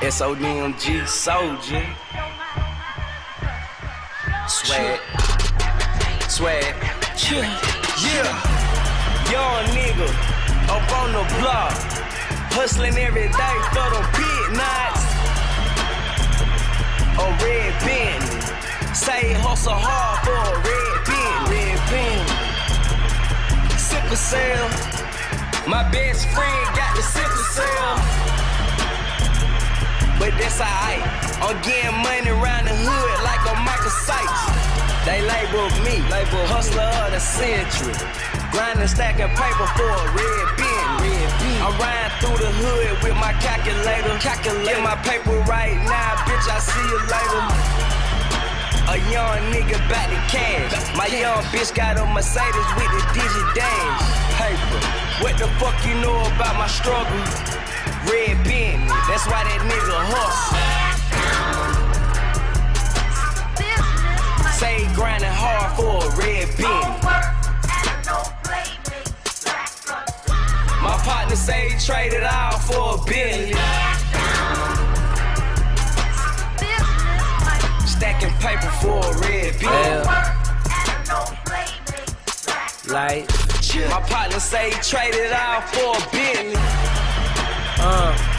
SODMG Soulja. Swag. Swag. Yeah. Young nigga up on the block. Hustling every day for them big nights. A red Bentley. Say hustle hard for a red Bentley. Red Bentley. Sickle cell. My best friend got the sickle cell. But that's alright. I'm getting money around the hood like a Michael Sykes. They label me, label hustler of the century. Grinding, stacking paper for a red bin. Red bin. I'm riding through the hood with my calculator. Calculator. Get my paper right now, bitch. I see you later. A young nigga back to cash. My young bitch got a Mercedes with the digit dash. Paper. What the fuck you know about my struggle? Red bin. That's why that nigga hustle. Say grinding hard for a red bin. My partner say he traded all for a billion. Stacking paper for a red bill. Like, my partner say he traded all for a billion. Uh,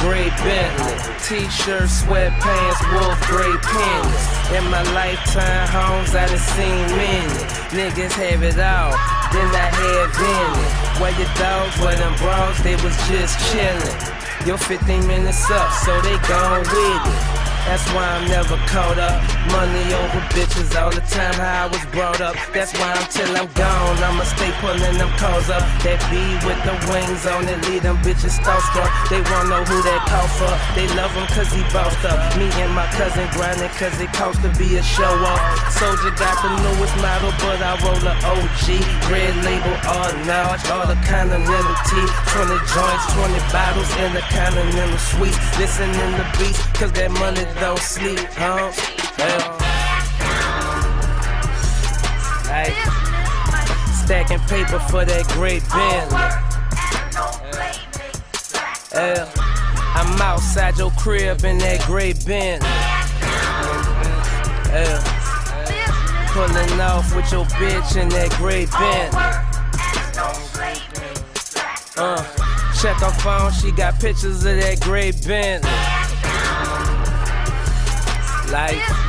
gray Bentley, t-shirt, sweatpants, wolf gray panties. In my lifetime, homes I done seen many. Niggas have it all, then I have any. Where your dogs, where them bros, they was just chillin'. Your 15 minutes up, so they gone with it. That's why I'm never caught up. Money over bitches all the time, how I was brought up. That's why until I'm gone, I'ma stay pulling them calls up. That B with the wings on it, lead them bitches starstruck. They wanna know who that call for. They love him cause he bossed up. Me and my cousin grinding cause it costs to be a show off. Soulja got the newest model, but I roll a OG. Red label, all knowledge, all the continental tea. 20 joints, 20 bottles in the continental suite. Listening to beats, cause that money don't sleep, huh? Yeah. Like, stacking paper for that great Bentley. Yeah. I'm outside your crib in that great Bentley. Yeah. Pulling off with your bitch in that great Bentley. Uh, check her phone, she got pictures of that great Bentley. Like